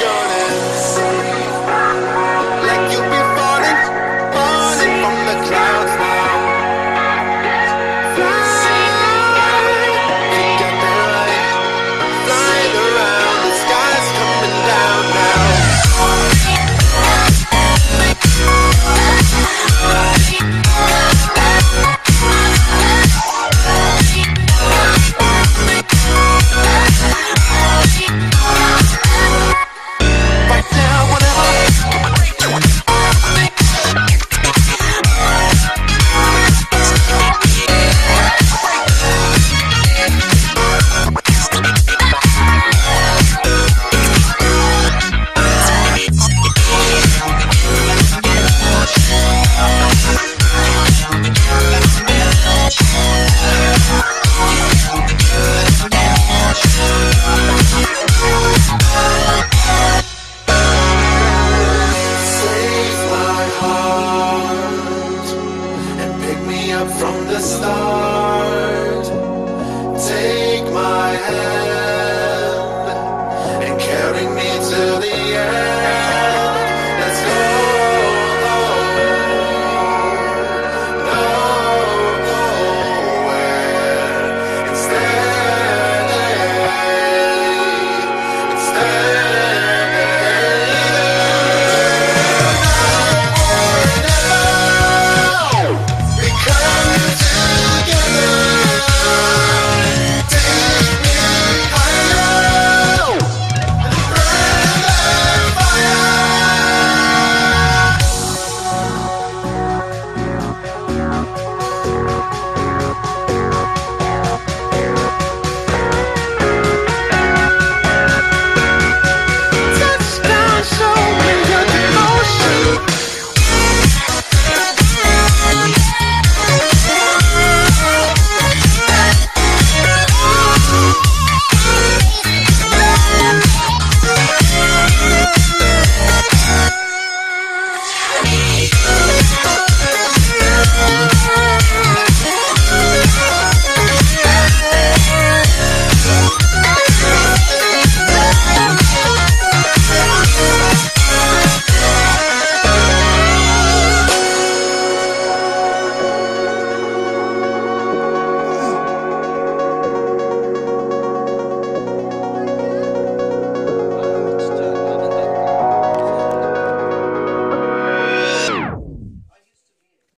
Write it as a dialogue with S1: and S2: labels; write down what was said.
S1: Let's the stars.